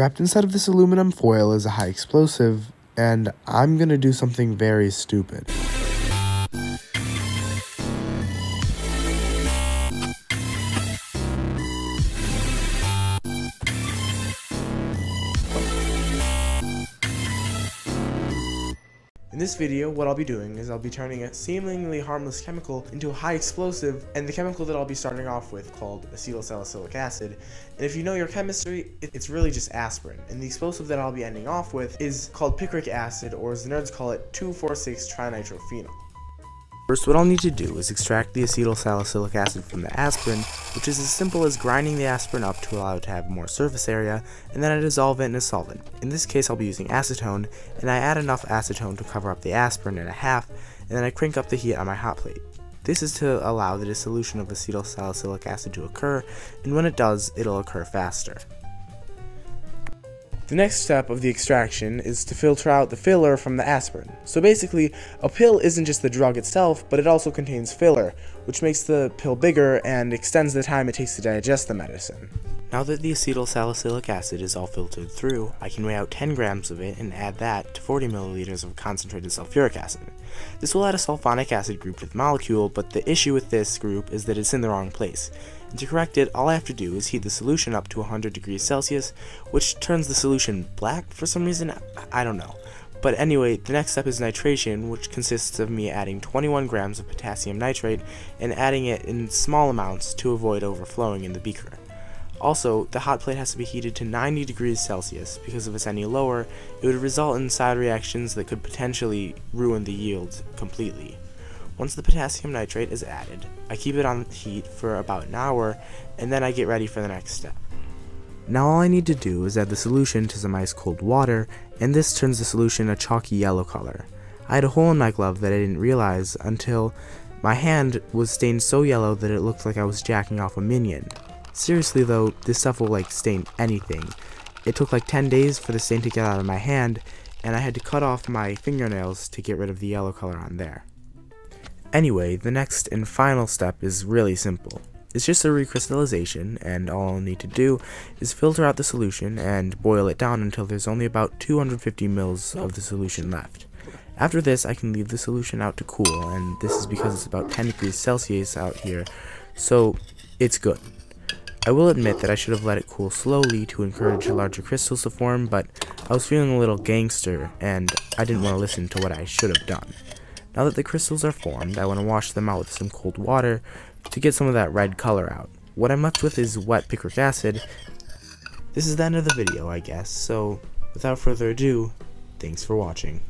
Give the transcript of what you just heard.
Wrapped inside of this aluminum foil is a high explosive, and I'm gonna do something very stupid. In this video, what I'll be doing is I'll be turning a seemingly harmless chemical into a high explosive, and the chemical that I'll be starting off with called acetylsalicylic acid. And if you know your chemistry, it's really just aspirin. And the explosive that I'll be ending off with is called picric acid, or as the nerds call it, 2,4,6-trinitrophenol. First, what I'll need to do is extract the acetyl salicylic acid from the aspirin, which is as simple as grinding the aspirin up to allow it to have more surface area, and then I dissolve it in a solvent. In this case, I'll be using acetone, and I add enough acetone to cover up the aspirin in a half, and then I crank up the heat on my hot plate. This is to allow the dissolution of acetyl salicylic acid to occur, and when it does, it'll occur faster. The next step of the extraction is to filter out the filler from the aspirin. So basically, a pill isn't just the drug itself, but it also contains filler, which makes the pill bigger and extends the time it takes to digest the medicine. Now that the acetyl salicylic acid is all filtered through, I can weigh out 10 grams of it and add that to 40 milliliters of concentrated sulfuric acid. This will add a sulfonic acid group to the molecule, but the issue with this group is that it's in the wrong place. And to correct it, all I have to do is heat the solution up to 100 degrees Celsius, which turns the solution black for some reason, I don't know. But anyway, the next step is nitration, which consists of me adding 21 grams of potassium nitrate and adding it in small amounts to avoid overflowing in the beaker. Also, the hot plate has to be heated to 90 degrees Celsius because if it's any lower, it would result in side reactions that could potentially ruin the yield completely. Once the potassium nitrate is added, I keep it on the heat for about an hour and then I get ready for the next step. Now all I need to do is add the solution to some ice cold water and this turns the solution a chalky yellow color. I had a hole in my glove that I didn't realize until my hand was stained so yellow that it looked like I was jacking off a minion. Seriously though, this stuff will like stain anything. It took like 10 days for the stain to get out of my hand, and I had to cut off my fingernails to get rid of the yellow color on there. Anyway, the next and final step is really simple. It's just a recrystallization, and all I'll need to do is filter out the solution and boil it down until there's only about 250 mils of the solution left. After this, I can leave the solution out to cool, and this is because it's about 10 degrees Celsius out here, so it's good. I will admit that I should have let it cool slowly to encourage larger crystals to form, but I was feeling a little gangster, and I didn't want to listen to what I should have done. Now that the crystals are formed, I want to wash them out with some cold water to get some of that red color out. What I'm left with is wet picric acid. This is the end of the video, I guess, so without further ado, thanks for watching.